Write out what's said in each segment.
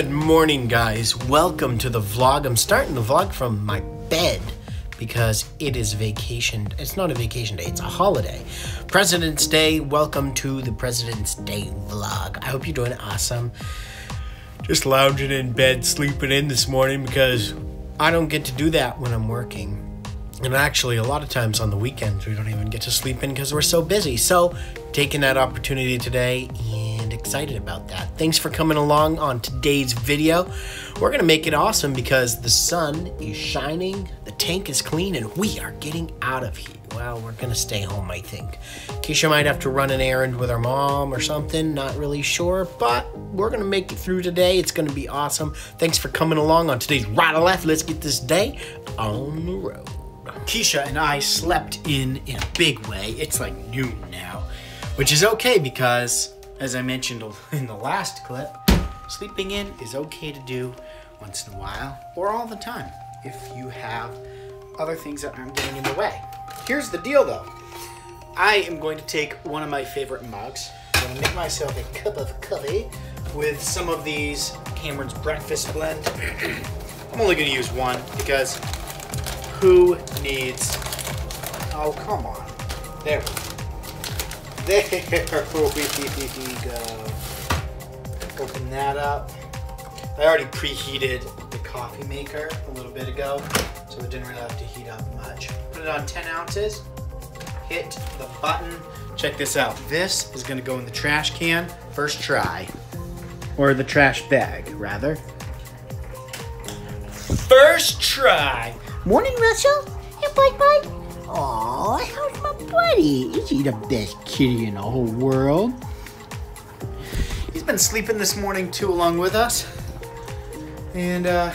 Good morning, guys. Welcome to the vlog. I'm starting the vlog from my bed because it is vacation. It's not a vacation day, it's a holiday. President's Day. Welcome to the President's Day vlog. I hope you're doing awesome. Just lounging in bed, sleeping in this morning because I don't get to do that when I'm working. And actually, a lot of times on the weekends, we don't even get to sleep in because we're so busy. So, taking that opportunity today excited about that. Thanks for coming along on today's video. We're to make it awesome because the sun is shining, the tank is clean, and we are getting out of here. Well, we're to stay home, I think. Keisha might have to run an errand with her mom or something, not really sure, but we're to make it through today. It's to be awesome. Thanks for coming along on today's Right or Left. Let's get this day on the road. Keisha and I slept in in a big way. It's like noon now, which is okay because, as I mentioned in the last clip, sleeping in is okay to do once in a while or all the time if you have other things that aren't getting in the way. Here's the deal though. I am going to take one of my favorite mugs. I'm going to make myself a cup of coffee with some of these Cameron's Breakfast Blend. I'm only going to use one because who needs... Oh, come on. There we go. There we go. Open that up. I already preheated the coffee maker a little bit ago, so it didn't really have to heat up much. Put it on 10 ounces. Hit the button. Check this out. This is gonna go in the trash can first try. Or the trash bag, rather. First try. Morning, Russell. Is he the best kitty in the whole world? He's been sleeping this morning too along with us. And uh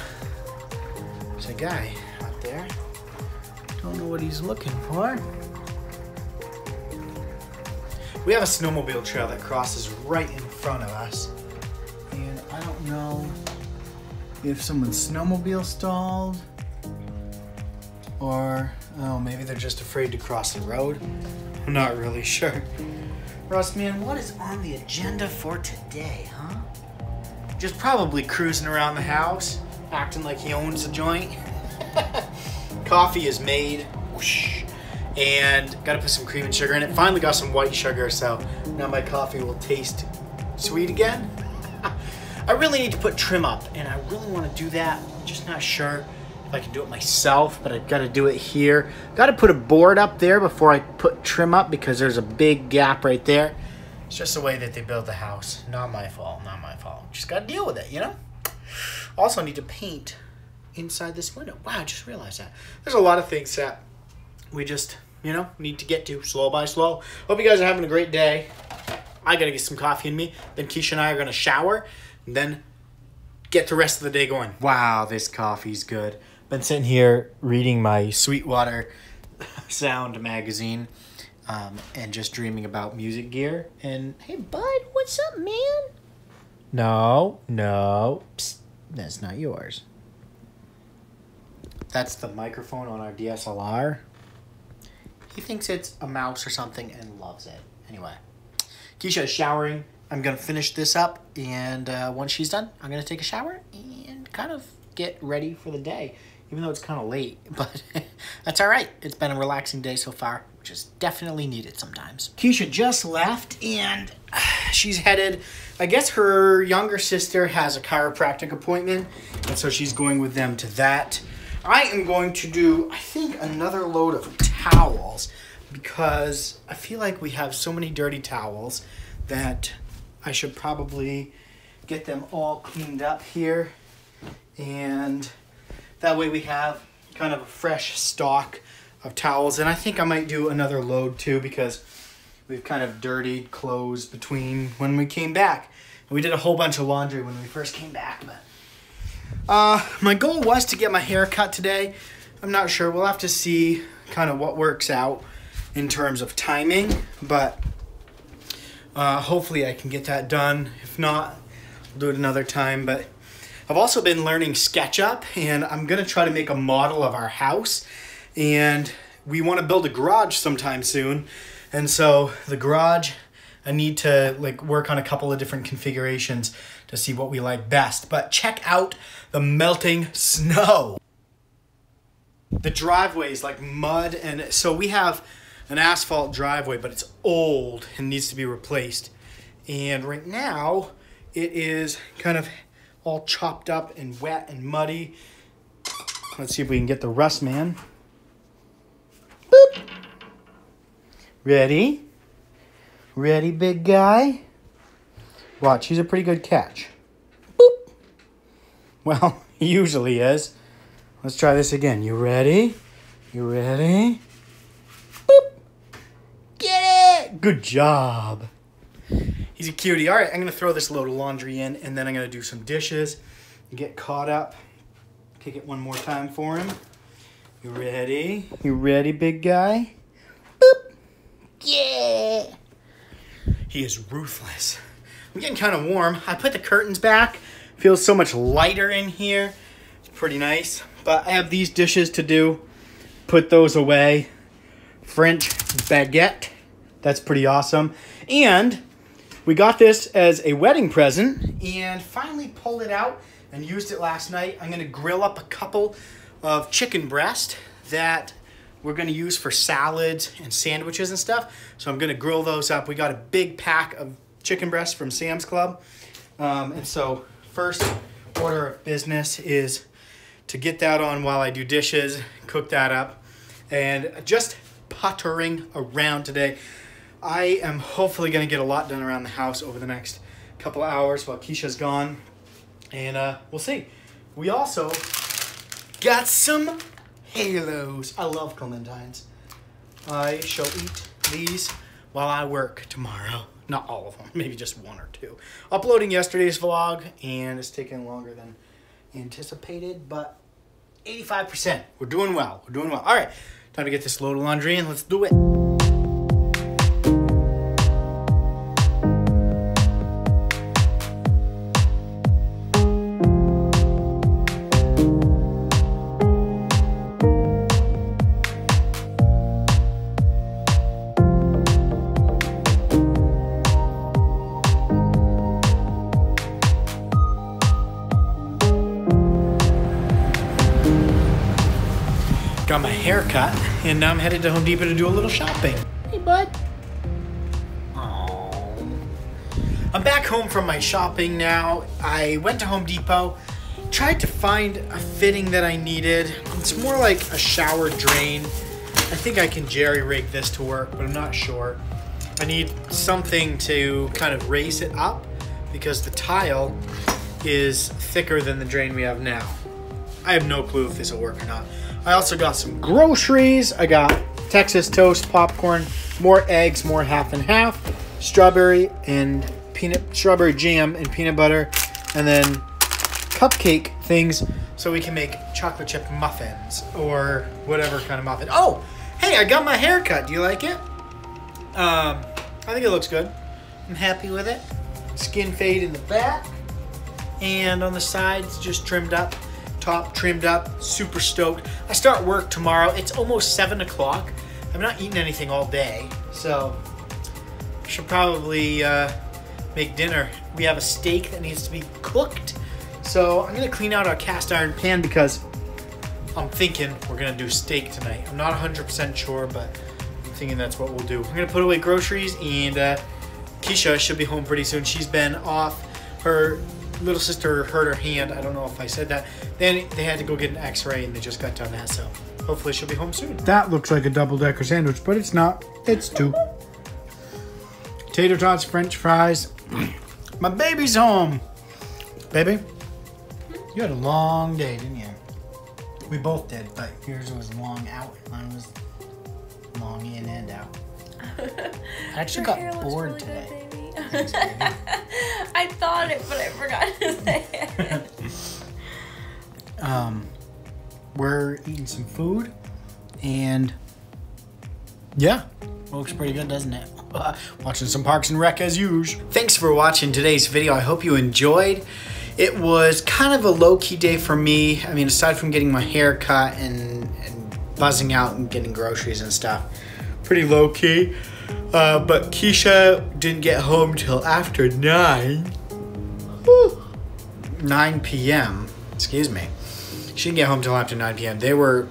there's a guy out there. Don't know what he's looking for. We have a snowmobile trail that crosses right in front of us. And I don't know if someone's snowmobile stalled or oh maybe they're just afraid to cross the road. I'm not really sure. Russ, man, what is on the agenda for today, huh? Just probably cruising around the house, acting like he owns the joint. Coffee is made, whoosh, and gotta put some cream and sugar in it. Finally got some white sugar, so now my coffee will taste sweet again. I really need to put trim up, and I really want to do that. I'm just not sure I can do it myself, but I've got to do it here. Got to put a board up there before I put trim up because there's a big gap right there. It's just the way that they build the house. Not my fault, not my fault. Just got to deal with it, you know? Also need to paint inside this window. Wow, I just realized that. There's a lot of things that we just, you know, need to get to slow by slow. Hope you guys are having a great day. I got to get some coffee in me. Then Keisha and I are going to shower. And then get the rest of the day going. Wow, this coffee's good. Been sitting here reading my Sweetwater Sound magazine um, and just dreaming about music gear. And Hey, Bud, what's up, man? no, no, Psst, that's not yours. That's the microphone on our DSLR. He thinks it's a mouse or something and loves it. Anyway, Keisha is showering. I'm gonna finish this up, and uh, once she's done, I'm gonna take a shower and kind of get ready for the day. Even though it's kind of late, but that's all right. It's been a relaxing day so far, which is definitely needed sometimes. Keisha just left, and she's headed. I guess her younger sister has a chiropractic appointment, and so she's going with them to that. I am going to do, I think, another load of towels because I feel like we have so many dirty towels that I should probably get them all cleaned up here. And that way we have kind of a fresh stock of towels. And I think I might do another load too because we've kind of dirtied clothes between when we came back. We did a whole bunch of laundry when we first came back. But uh, my goal was to get my hair cut today. I'm not sure. We'll have to see kind of what works out in terms of timing. But uh, hopefully I can get that done. If not, I'll do it another time. But I've also been learning SketchUp, and I'm gonna try to make a model of our house. And we want to build a garage sometime soon. And so the garage, I need to like work on a couple of different configurations to see what we like best. But check out the melting snow. The driveway is like mud and so we have an asphalt driveway, but it's old and needs to be replaced. And right now it is kind of all chopped up and wet and muddy. Let's see if we can get the Russ man. Boop. Ready? Ready, big guy? Watch, he's a pretty good catch. Boop. Well, he usually is. Let's try this again. You ready? You ready? Boop. Get it! Good job. He's a cutie. All right, I'm to throw this load of laundry in, and then I'm to do some dishes get caught up. Kick it one more time for him. You ready? You ready, big guy? Boop. Yeah. He is ruthless. I'm getting kind of warm. I put the curtains back. Feels so much lighter in here. It's pretty nice. But I have these dishes to do. Put those away. French baguette. That's pretty awesome. And we got this as a wedding present and finally pulled it out and used it last night. I'm to grill up a couple of chicken breast that we're to use for salads and sandwiches and stuff. So I'm to grill those up. We got a big pack of chicken breast from Sam's Club. Um, and so first order of business is to get that on while I do dishes, cook that up, and just puttering around today. I am hopefully going to get a lot done around the house over the next couple hours while Keisha's gone. And uh, we'll see. We also got some halos. I love clementines. I shall eat these while I work tomorrow. Not all of them, maybe just one or two. Uploading yesterday's vlog, and it's taking longer than anticipated, but 85%. We're doing well. We're doing well. All right, time to get this load of laundry in. Let's do it. Got my hair cut, and now I'm headed to Home Depot to do a little shopping. Hey, bud. Aww. I'm back home from my shopping now. I went to Home Depot, tried to find a fitting that I needed. It's more like a shower drain. I think I can jerry rig this to work, but I'm not sure. I need something to kind of raise it up because the tile is thicker than the drain we have now. I have no clue if this will work or not. I also got some groceries. I got Texas toast, popcorn, more eggs, more half and half, strawberry and peanut strawberry jam and peanut butter, and then cupcake things so we can make chocolate chip muffins or whatever kind of muffin. Oh, hey, I got my hair cut. Do you like it? Um, I think it looks good. I'm happy with it. Skin fade in the back, and on the sides just trimmed up top trimmed up, super stoked. I start work tomorrow. It's almost seven o'clock. I'm not eating anything all day, so I should probably uh, make dinner. We have a steak that needs to be cooked, so I'm gonna clean out our cast iron pan because I'm thinking we're gonna do steak tonight. I'm not 100% sure, but I'm thinking that's what we'll do. I'm gonna put away groceries, and uh, Keisha should be home pretty soon. She's been off. Her little sister hurt her hand. I don't know if I said that. Then they had to go get an x-ray and they just got done that, so hopefully she'll be home soon. That looks like a double-decker sandwich, but it's not. It's two. Tater tots, french fries. My baby's home. Baby, you had a long day, didn't you? We both did, but yours was long out. Mine was long in and out. I actually Your got bored really today. Good, baby. Thanks, baby. I thought it, but I forgot to say it. um, we're eating some food, and yeah, looks pretty good, doesn't it? Watching some Parks and Rec as usual. Thanks for watching today's video. I hope you enjoyed. It was kind of a low-key day for me. I mean, aside from getting my hair cut and, and buzzing out and getting groceries and stuff, pretty low-key. Uh, but Keisha didn't get home till after 9. 9 p.m. Excuse me. She didn't get home till after 9 p.m. They were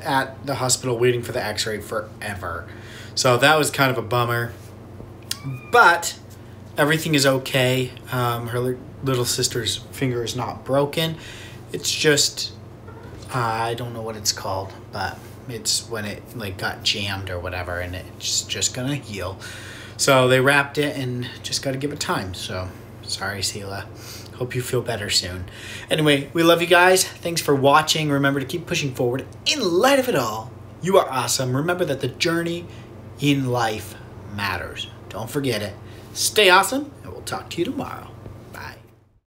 at the hospital waiting for the x ray forever. So that was kind of a bummer. But everything is okay. Um, her little sister's finger is not broken. It's just, uh, I don't know what it's called, but it's when it like got jammed or whatever, and it's just gonna heal. So they wrapped it and just got to give it time. So sorry, Sela. Hope you feel better soon. Anyway, we love you guys. Thanks for watching. Remember to keep pushing forward in light of it all. You are awesome. Remember that the journey in life matters. Don't forget it. Stay awesome, and we'll talk to you tomorrow.